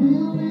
will be